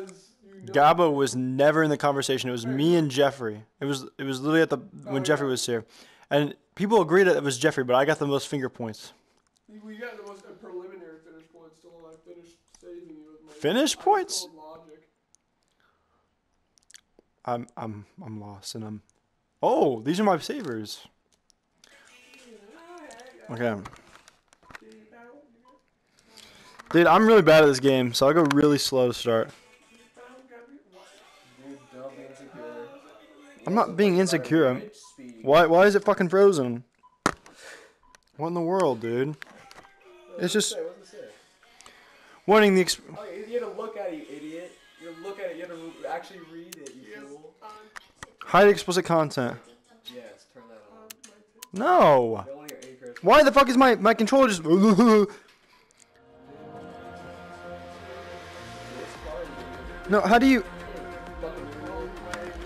because you know. Gabo was never in the conversation. It was me and Jeffrey. It was it was literally at the oh, when Oh, Jeffrey yeah. was here, and people agreed that it was Jeffrey, but I got the most finger points. We got the most uh, preliminary finish points till I finished saving you with my Finish points? I'm I'm I'm lost and I'm. Oh, these are my savers. Okay. Dude, I'm really bad at this game, so I'll go really slow to start. Dude, don't be insecure. I'm not being insecure. I'm, Rich speed. why why is it fucking frozen? What in the world, dude? It's just Say, what's it say? wanting the. Exp- Oh, you you had to look at it, you idiot. You had to look at it. You had to actually read it, you fool. Um, hide explicit content. Yes, turn that on. No. They only got eight curves. Why the fuck is my my controller just? no, how do you?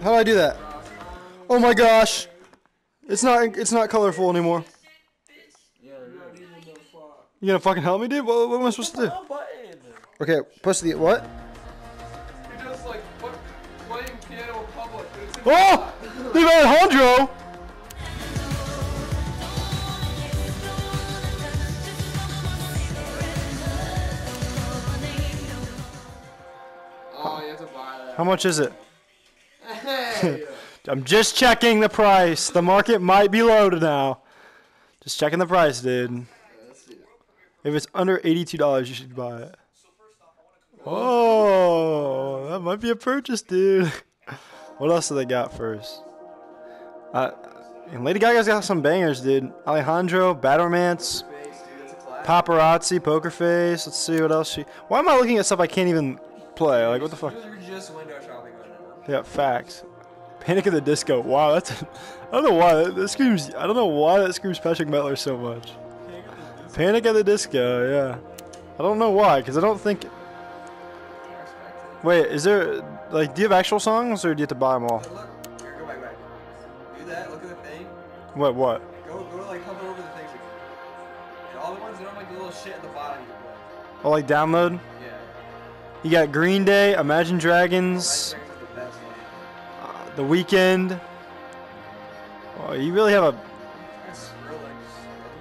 How do I do that? Oh my gosh! It's not it's not colorful anymore. Yeah, they're Not good. even the fuck. You gonna fucking help me, dude? What, what am I supposed to do? Okay, push the what? You're just like what, playing piano in public. but It's in Oh! Leave Alejandro! Oh, you have to buy that. How much is it? I'm just checking the price. The market might be low now. Just checking the price, dude. If it's under $82, you should buy it. Oh, that might be a purchase, dude. What else do they got first? Uh, and Lady Gaga's got some bangers, dude. Alejandro, Bad Romance, Space, dude, that's a class. Paparazzi, Poker Face. Let's see what else she. Why am I looking at stuff I can't even play? Like, what the fuck? You're just window shopping right. Yeah, facts. Panic at the Disco. Wow, that's. I don't know why that, that screams. I don't know why that screams Patrick Mettler so much. Panic at the Disco. Yeah. I don't know why, because I don't think. Wait, is there like? Do you have actual songs, or do you have to buy them all? Look, here, go back, back. Do that. Look at the thing. What? What? Go, go to like hover over the things. again. And all the ones that are like the little shit at the bottom. You can play. Oh, like download. Yeah. You got Green Day, Imagine Dragons, The Weeknd. Oh, you really have a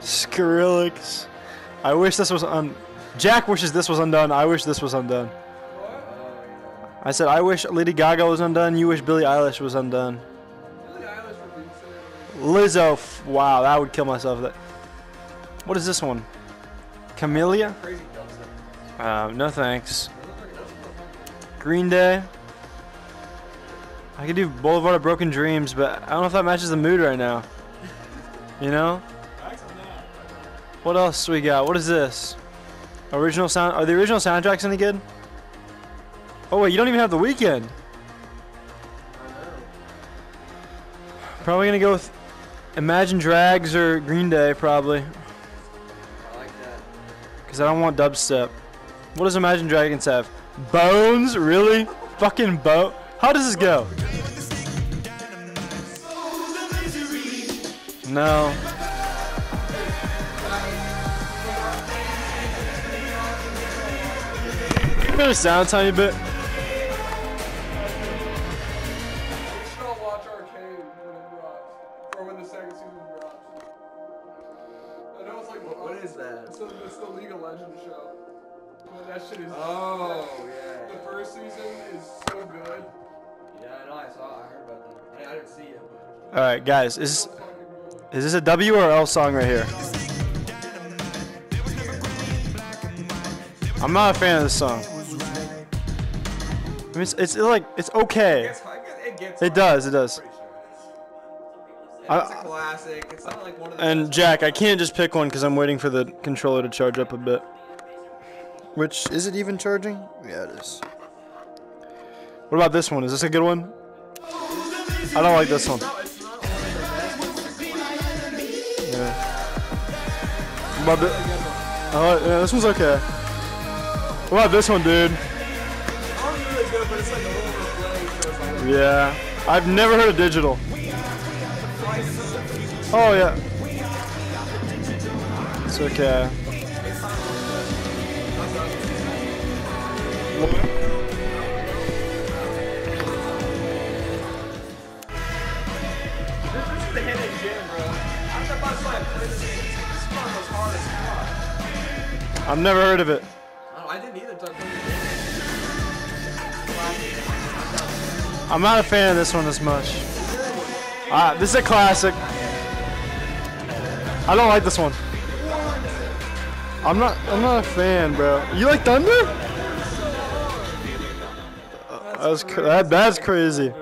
Skrillex. I wish this was un. Jack wishes this was undone. I wish this was undone. What? I said I wish Lady Gaga was undone. You wish Billie Eilish was undone. Billie Eilish released it. Lizzo. f- Wow, that would kill myself. That. What is this one? Camellia? Um, no thanks. Green Day. I could do Boulevard of Broken Dreams, but I don't know if that matches the mood right now. You know? What else we got? What is this? Original sound? Are the original soundtracks any good? Oh wait, you don't even have the Weeknd. Probably gonna go with Imagine Drags or Green Day, probably, I like that. because I don't want dubstep. What does Imagine Dragons have? Bones? Really? Fucking bo? How does this go? No. Better sound a tiny bit. Right, guys. Is So fucking good. is this a W or L song right here? I'm not a fan of this song. I mean, it's, it's like it's okay. It's, it gets. It does. It does. It is. I- a classic. It's not like one of. And Jack, I can't just pick one because I'm waiting for the controller to charge up a bit. Which is it even charging? Yeah, it is. What about this one? Is this a good one? I don't like this one. My uh, yeah, this one's okay. What about this one, dude? Yeah. I've never heard of digital. Oh, yeah. It's okay. This is the hidden gem, bro. I'm about to play a yeah. It's okay. I've never heard of it. I, don't, I didn't either until I played the I'm not a fan of this one as much. Ah, this is a classic. I don't like this one. I'm not. I'm not a fan, bro. You like Thunder? Uh, That's cra- that, that's crazy.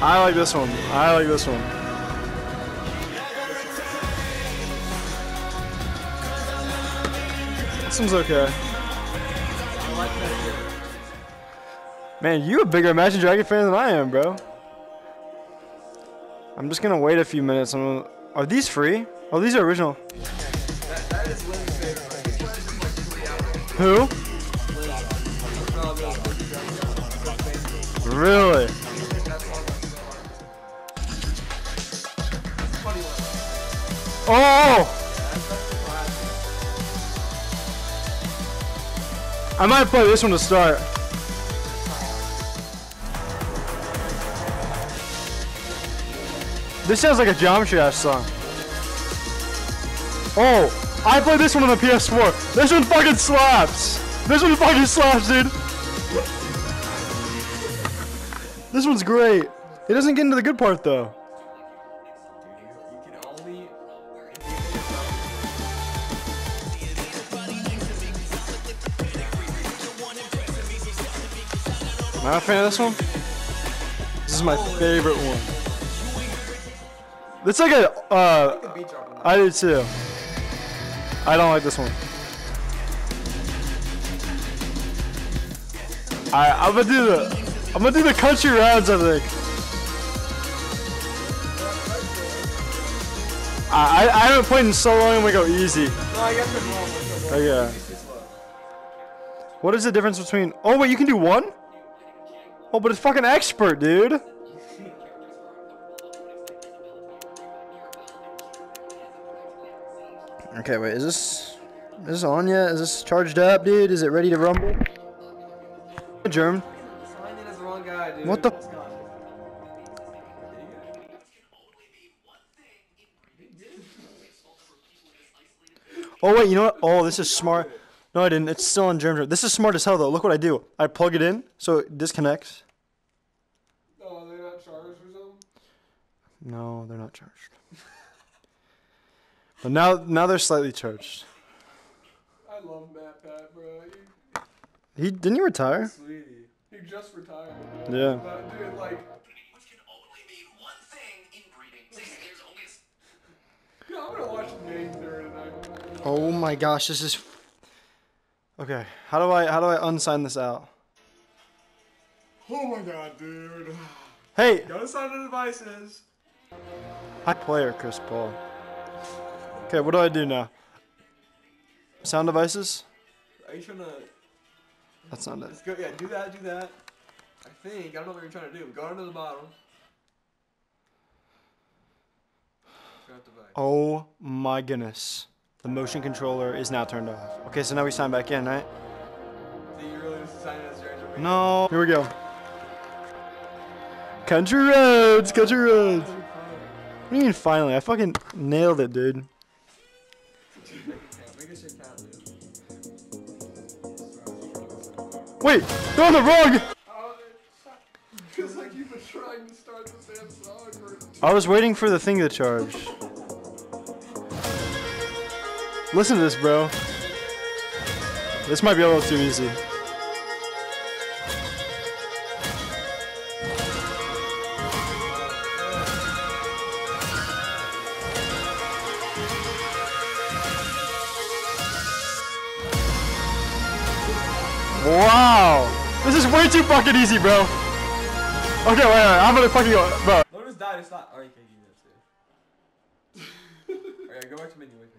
I like this one. I like this one. One's okay. Man, you a bigger Imagine Dragon fan than I am, bro. I'm just gonna wait a few minutes. I'm gonna, are these free? Oh, these are original. Is Lynn's favorite. I might play this one to start. This sounds like a Dash song. Oh, I played this one on the PS4. This one fucking slaps. This one fucking slaps, dude. This one's great. It doesn't get into the good part though. Am a fan of this one? This is my favorite one. It's like a, uh. I do too. I don't like this one. I I'm gonna do the I'm gonna do the country rounds. I think. I I, haven't played in so long. I'm gonna go easy. Oh, yeah. What is the difference between? Oh wait, you can do one. Oh, but it's fucking expert, dude. Okay, wait, is this is this on yet? Is this charged up, dude? Is it ready to rumble? Germ. What the- Oh wait, you know what? Oh, this is smart. No, I didn't. It's still on germ. This is smart as hell though. Look what I do. I plug it in so it disconnects. Oh, they're not charged or something? No, they're not charged. But now, now they're slightly charged. I love MatPat, bro. He, He didn't he retire? Sweetie. he just retired. Yeah. But, dude, like, which can only mean one thing in breeding. There's only a yeah, I'm gonna watch the game theory tonight. Oh my gosh, this is. Okay, how do I how do I unsign this out? Oh my god, dude. Hey, Go sign the devices. hi player Chris Paul. Okay, what do I do now? Sound devices? Are you trying to? That's not it. Let's go. Yeah, do that. Do that. I think. I don't know what you're trying to do. Go down to the bottom. Oh my goodness. The motion controller is now turned off. Okay, so now we sign back in, right? So you really just sign as your engineer? No. Here we go. Country roads, country roads. What do you mean finally? I fucking nailed it, dude. Make it your count, dude. Wait, they're on the rug. It feels like you've been trying to start the same song for I was waiting for the thing to charge. Listen to this, bro. This might be a little too easy. Wow! This is way too fucking easy, bro. Okay, wait, wait, I'm gonna fucking go, bro. Don't just die. Not. Oh, you can't do that too. Alright, go to menu. For you.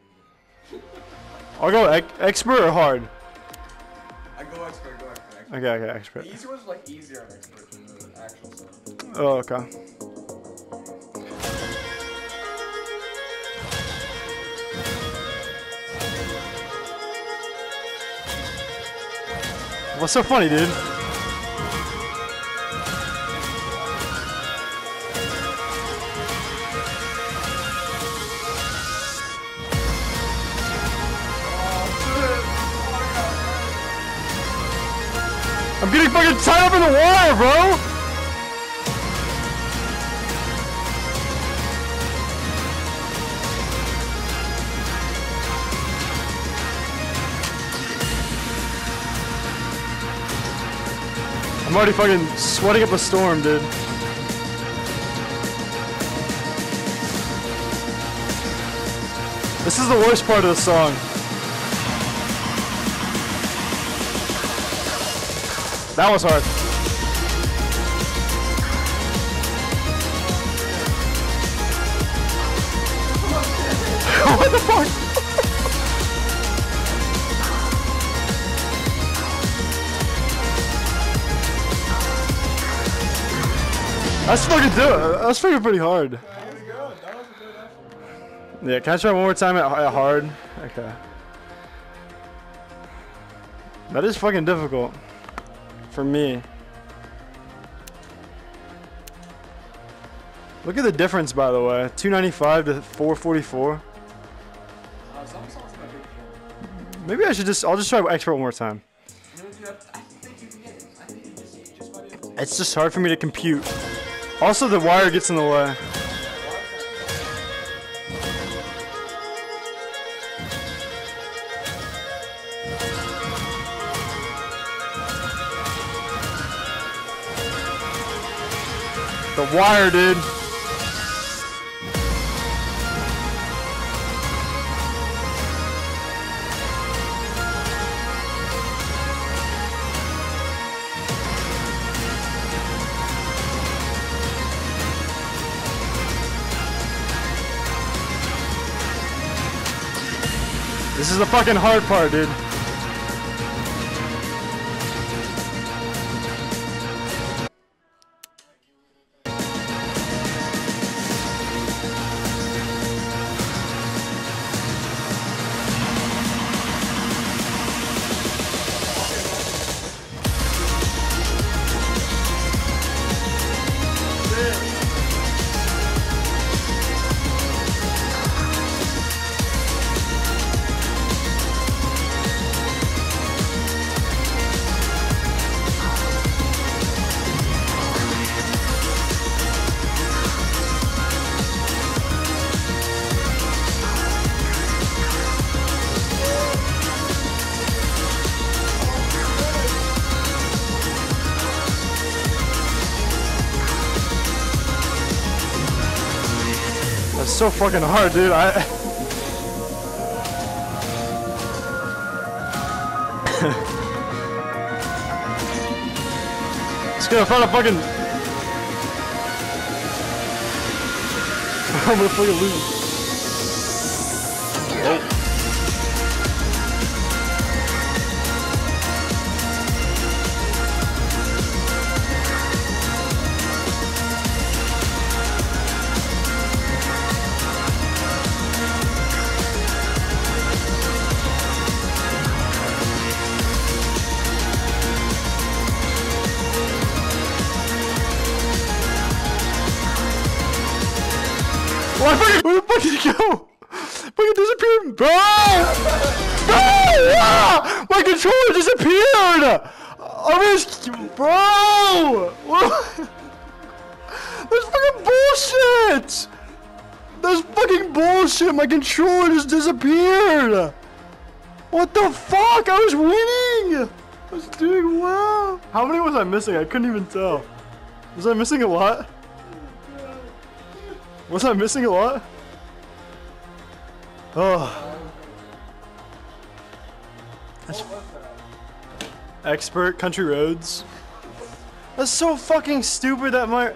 I'll go ec- expert or hard. I go expert. Go expert. expert. Okay, okay, expert. The easy one's like easier on expert than the actual song. Oh, okay. What's so funny, dude? Getting fucking tied up in the wire, bro! I'm already fucking sweating up a storm, dude. This is the worst part of the song. That was hard. what the fuck? That's fucking do That's fucking pretty hard. Yeah, can I try one more time at hard? Okay. That is fucking difficult. For me. Look at the difference, by the way. 295 to 444. Uh, some songs my big fan. Maybe I should just, I'll just try expert one more time. You know, dude, I, I think you can get it. I think you just, just might be able to. It's just hard for me to compute. Also, the wire gets in the way. The wire, dude. This is the fucking hard part, dude. So fucking hard, dude. I. Just gonna find a fucking. I'm gonna fucking lose. Where did he go? Fucking disappeared, bro! Bro! Ah! My controller disappeared! I mean, bro! What? That's fucking bullshit! That's fucking bullshit! My controller just disappeared! What the fuck? I was winning! I was doing well! How many was I missing? I couldn't even tell. Was I missing a lot? Was I missing a lot? Oh. That's expert country roads. That's so fucking stupid that my